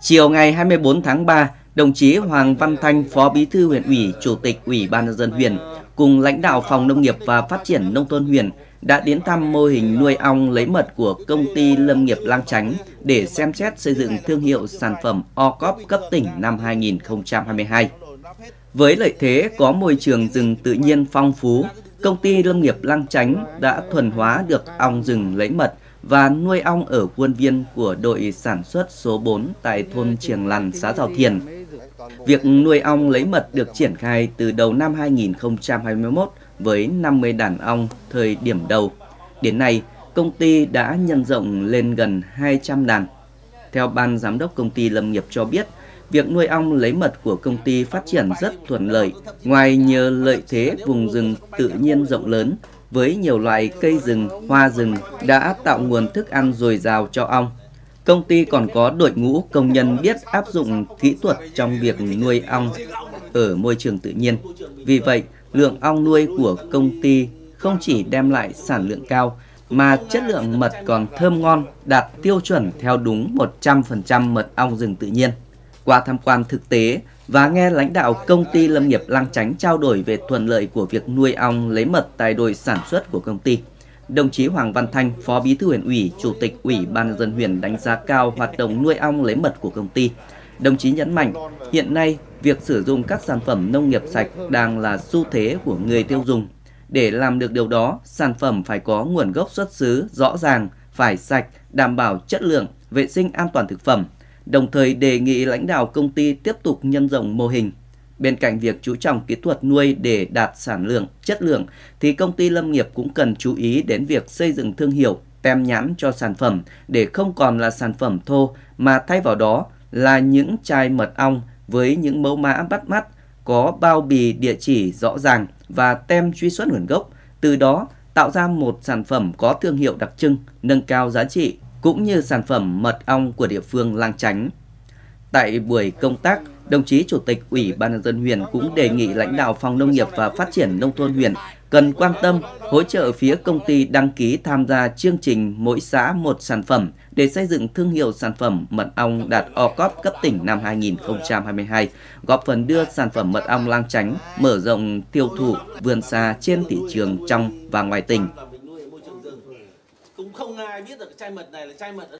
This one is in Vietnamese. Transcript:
Chiều ngày 24 tháng 3, đồng chí Hoàng Văn Thanh, Phó Bí thư huyện ủy, Chủ tịch Ủy ban nhân dân huyện cùng lãnh đạo Phòng Nông nghiệp và Phát triển nông thôn huyện đã đến thăm mô hình nuôi ong lấy mật của công ty Lâm nghiệp Lang Chánh để xem xét xây dựng thương hiệu sản phẩm OCOP cấp tỉnh năm 2022. Với lợi thế có môi trường rừng tự nhiên phong phú, công ty Lâm nghiệp Lang Chánh đã thuần hóa được ong rừng lấy mật và nuôi ong ở khuôn viên của đội sản xuất số 4 tại thôn Triềng Lằn, xã Giào Thiền. Việc nuôi ong lấy mật được triển khai từ đầu năm 2021 với 50 đàn ong thời điểm đầu. Đến nay, công ty đã nhân rộng lên gần 200 đàn. Theo ban giám đốc công ty Lâm nghiệp cho biết, việc nuôi ong lấy mật của công ty phát triển rất thuận lợi. Ngoài nhờ lợi thế vùng rừng tự nhiên rộng lớn, với nhiều loại cây rừng, hoa rừng đã tạo nguồn thức ăn dồi dào cho ong. Công ty còn có đội ngũ công nhân biết áp dụng kỹ thuật trong việc nuôi ong ở môi trường tự nhiên. Vì vậy, lượng ong nuôi của công ty không chỉ đem lại sản lượng cao mà chất lượng mật còn thơm ngon, đạt tiêu chuẩn theo đúng 100% mật ong rừng tự nhiên. Qua tham quan thực tế và nghe lãnh đạo công ty lâm nghiệp Lang Chánh trao đổi về thuận lợi của việc nuôi ong lấy mật tại đồi sản xuất của công ty. Đồng chí Hoàng Văn Thanh, Phó Bí thư huyện ủy, Chủ tịch Ủy ban nhân dân huyện đánh giá cao hoạt động nuôi ong lấy mật của công ty. Đồng chí nhấn mạnh, hiện nay việc sử dụng các sản phẩm nông nghiệp sạch đang là xu thế của người tiêu dùng. Để làm được điều đó, sản phẩm phải có nguồn gốc xuất xứ rõ ràng, phải sạch, đảm bảo chất lượng, vệ sinh an toàn thực phẩm. Đồng thời đề nghị lãnh đạo công ty tiếp tục nhân rộng mô hình. Bên cạnh việc chú trọng kỹ thuật nuôi để đạt sản lượng, chất lượng, thì công ty lâm nghiệp cũng cần chú ý đến việc xây dựng thương hiệu, tem nhãn cho sản phẩm để không còn là sản phẩm thô mà thay vào đó là những chai mật ong với những mẫu mã bắt mắt, có bao bì địa chỉ rõ ràng và tem truy xuất nguồn gốc, từ đó tạo ra một sản phẩm có thương hiệu đặc trưng, nâng cao giá trị cũng như sản phẩm mật ong của địa phương Lang Chánh. Tại buổi công tác, đồng chí Chủ tịch Ủy ban nhân dân huyện cũng đề nghị lãnh đạo Phòng Nông nghiệp và Phát triển nông thôn huyện cần quan tâm hỗ trợ phía công ty đăng ký tham gia chương trình mỗi xã một sản phẩm để xây dựng thương hiệu sản phẩm mật ong đạt OCOP cấp tỉnh năm 2022, góp phần đưa sản phẩm mật ong lang chánh mở rộng tiêu thụ vươn xa trên thị trường trong và ngoài tỉnh. Không ai biết được chai mật này là chai mật